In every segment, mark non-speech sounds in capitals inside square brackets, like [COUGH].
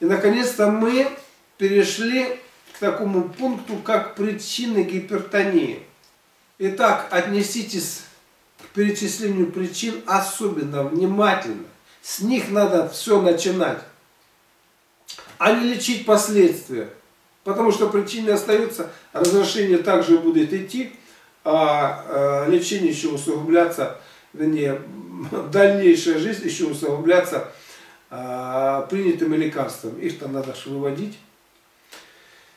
И наконец-то мы перешли к такому пункту, как причины гипертонии. Итак, отнеситесь к перечислению причин особенно внимательно. С них надо все начинать, а не лечить последствия. Потому что причины остаются, разрешение также будет идти, а э, лечение еще усугубляться, вернее, [LAUGHS] дальнейшая жизнь еще усугубляться а, принятыми лекарствами. Их-то надо же выводить.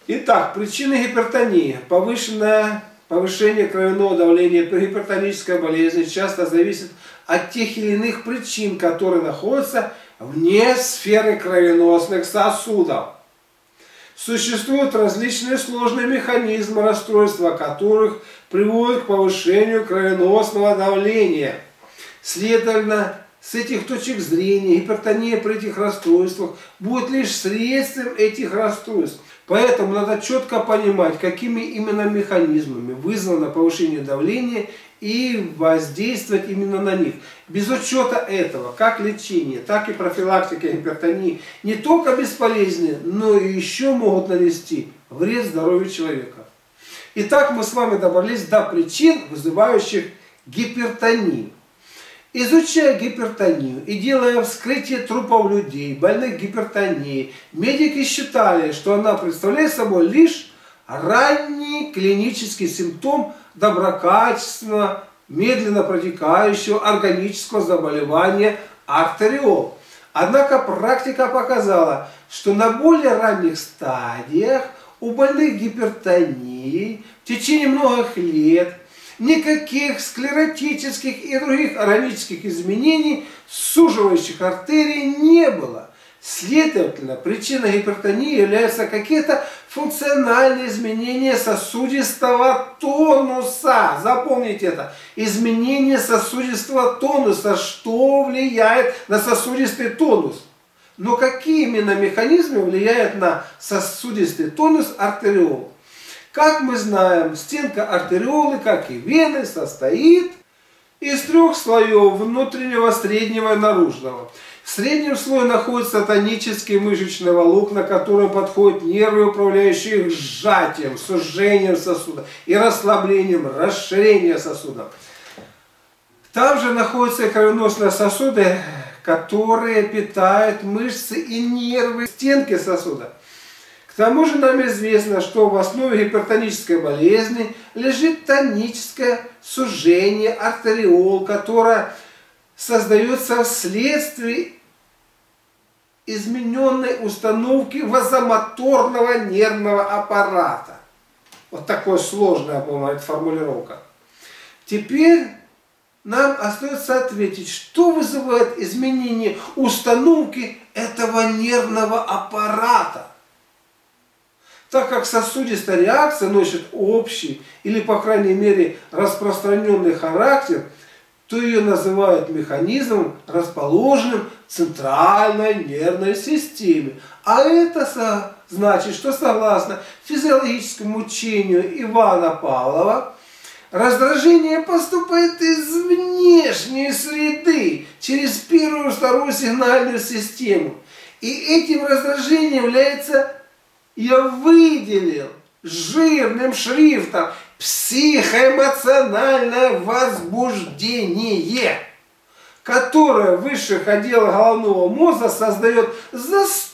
Итак, причины гипертонии. Повышенное повышение кровяного давления при гипертонической болезни часто зависит от тех или иных причин, которые находятся вне сферы кровеносных сосудов. Существуют различные сложные механизмы расстройства, которых приводят к повышению кровеносного давления. Следовательно, с этих точек зрения гипертония при этих расстройствах будет лишь средством этих расстройств. Поэтому надо четко понимать, какими именно механизмами вызвано повышение давления и воздействовать именно на них. Без учета этого, как лечение, так и профилактика гипертонии не только бесполезны, но и еще могут нанести вред здоровью человека. Итак, мы с вами добрались до причин, вызывающих гипертонию. Изучая гипертонию и делая вскрытие трупов людей, больных гипертонией, медики считали, что она представляет собой лишь ранний клинический симптом доброкачественного, медленно протекающего органического заболевания артериол. Однако практика показала, что на более ранних стадиях у больных гипертонией в течение многих лет никаких склеротических и других органических изменений суживающих артерий не было. Следовательно, причиной гипертонии являются какие-то функциональные изменения сосудистого тонуса. Запомните это. Изменение сосудистого тонуса. Что влияет на сосудистый тонус? Но какие именно механизмы влияют на сосудистый тонус артериол? Как мы знаем, стенка артериолы, как и вены, состоит из трех слоев внутреннего, среднего и наружного. В среднем слое находятся тонические мышечные волокна, к которым подходят нервы, управляющие их сжатием, сужением сосуда и расслаблением, расширением сосуда. Там же находятся кровеносные сосуды, которые питают мышцы и нервы стенки сосуда. К тому же нам известно, что в основе гипертонической болезни лежит тоническое сужение артериол, которое создается вследствие измененной установки вазомоторного нервного аппарата. Вот такая сложная бывает формулировка. Теперь нам остается ответить, что вызывает изменение установки этого нервного аппарата. Так как сосудистая реакция носит общий или, по крайней мере, распространенный характер – то ее называют механизмом, расположенным в центральной нервной системе. А это значит, что согласно физиологическому учению Ивана Павлова, раздражение поступает из внешней среды через первую и вторую сигнальную систему. И этим раздражением является, я выделил жирным шрифтом, психоэмоциональное возбуждение, которое в высших отделах головного мозга создает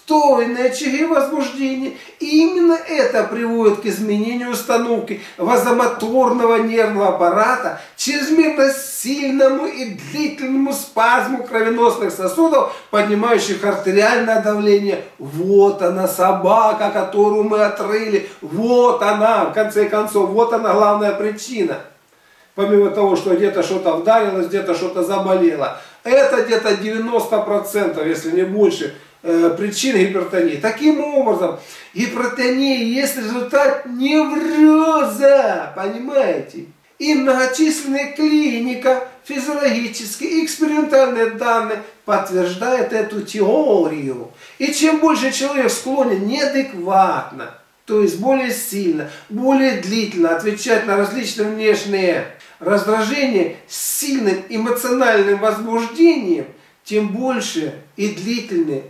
застойные очаги возбуждения. И именно это приводит к изменению установки вазомоторного нервного аппарата, чрезмерно сильному и длительному спазму кровеносных сосудов, поднимающих артериальное давление. Вот она, собака, которую мы отрыли. Вот она, в конце концов, вот она главная причина. Помимо того, что где-то что-то вдарилось, где-то что-то заболело. Это где-то 90%, если не больше, причин гипертонии. Таким образом, гипертония есть результат невроза, понимаете? И многочисленные клиника, физиологические экспериментальные данные подтверждают эту теорию. И чем больше человек склонен неадекватно, то есть более сильно, более длительно отвечать на различные внешние раздражения с сильным эмоциональным возбуждением, тем больше и длительнее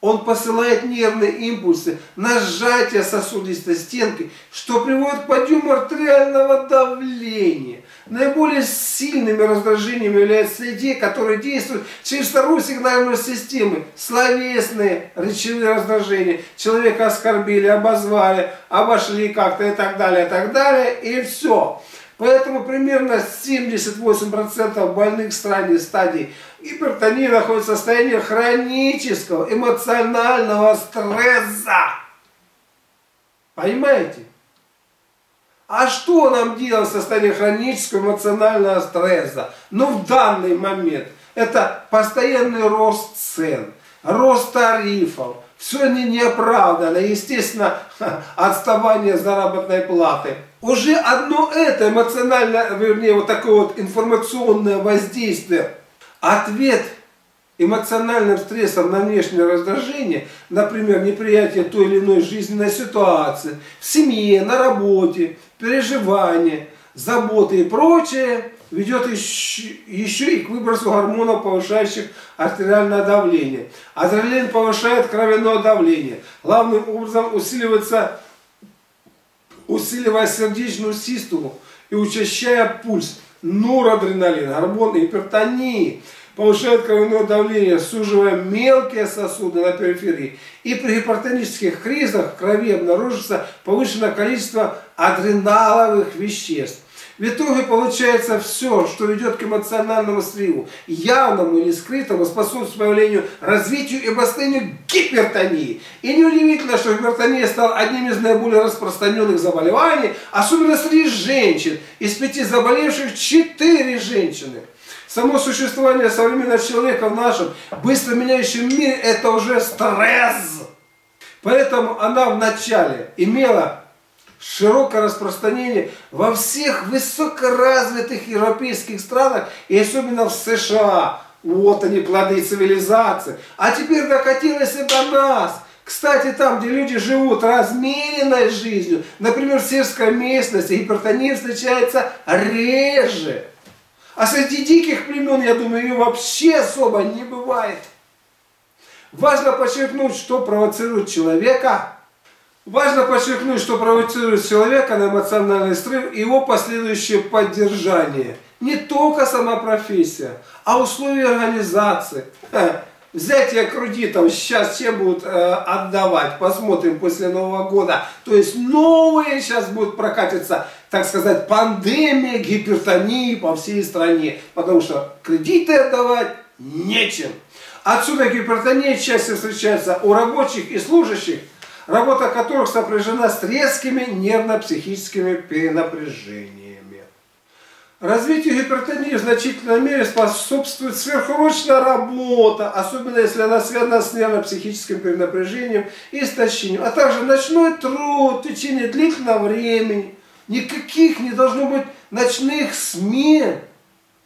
он посылает нервные импульсы на сжатие сосудистой стенки, что приводит к подъему артериального давления. Наиболее сильными раздражениями являются те, которые действуют через вторую сигнальную систему. Словесные, речевые раздражения. Человека оскорбили, обозвали, обошли как-то и так далее, и так далее. И все. Поэтому примерно 78% больных в стране стадий гипертонии находятся в состоянии хронического эмоционального стресса. Понимаете? А что нам делать в состоянии хронического эмоционального стресса? Ну, в данный момент это постоянный рост цен, рост тарифов, все не неоправданно, естественно, [LAUGHS] отставание заработной платы. Уже одно это эмоциональное, вернее, вот такое вот информационное воздействие, ответ эмоциональным стрессом на внешнее раздражение, например, неприятие той или иной жизненной ситуации, в семье, на работе, переживания, заботы и прочее, ведет еще, и к выбросу гормонов, повышающих артериальное давление. Адреналин повышает кровяное давление. Главным образом усиливается, усиливая сердечную систему и учащая пульс. Норадреналин, гормон гипертонии, повышает кровяное давление, суживая мелкие сосуды на периферии. И при гипертонических кризах в крови обнаружится повышенное количество адреналовых веществ. В итоге получается все, что ведет к эмоциональному срыву, явному или скрытому, способствует появлению, развитию и обострению гипертонии. И неудивительно, что гипертония стала одним из наиболее распространенных заболеваний, особенно среди женщин. Из пяти заболевших четыре женщины. Само существование современного человека в нашем быстро меняющем мире – это уже стресс. Поэтому она вначале имела широкое распространение во всех высокоразвитых европейских странах и особенно в США. Вот они, плоды цивилизации. А теперь докатилось и до нас. Кстати, там, где люди живут размеренной жизнью, например, в сельской местности, гипертония встречается реже. А среди диких племен, я думаю, ее вообще особо не бывает. Важно подчеркнуть, что провоцирует человека Важно подчеркнуть, что провоцирует человека на эмоциональный срыв и его последующее поддержание. Не только сама профессия, а условия организации. Взятие кредитов сейчас чем будут э, отдавать, посмотрим после Нового года. То есть новые сейчас будут прокатиться, так сказать, пандемия гипертонии по всей стране. Потому что кредиты отдавать нечем. Отсюда гипертония чаще встречается у рабочих и служащих, работа которых сопряжена с резкими нервно-психическими перенапряжениями. Развитию гипертонии в значительной мере способствует сверхурочная работа, особенно если она связана с нервно-психическим перенапряжением и истощением, а также ночной труд в течение длительного времени. Никаких не должно быть ночных смен.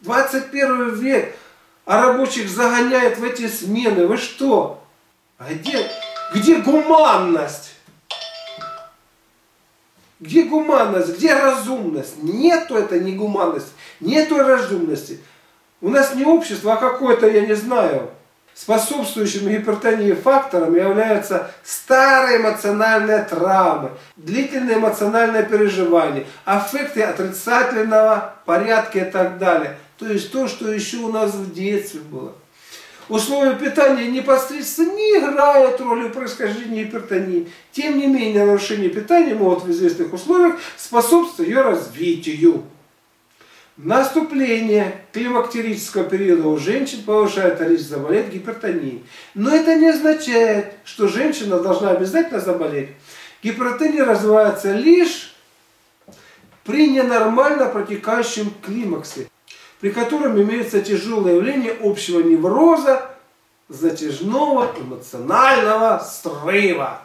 21 век, а рабочих загоняют в эти смены. Вы что? А где где гуманность? Где гуманность? Где разумность? Нету этой негуманности, нету разумности. У нас не общество, а какое-то, я не знаю, способствующим гипертонии фактором являются старые эмоциональные травмы, длительное эмоциональное переживание, аффекты отрицательного порядка и так далее. То есть то, что еще у нас в детстве было. Условия питания непосредственно не играют роли в происхождении гипертонии. Тем не менее, нарушение питания могут в известных условиях способствовать ее развитию. Наступление климактерического периода у женщин повышает риск заболеть гипертонией. Но это не означает, что женщина должна обязательно заболеть. Гипертония развивается лишь при ненормально протекающем климаксе при котором имеется тяжелое явление общего невроза, затяжного эмоционального срыва.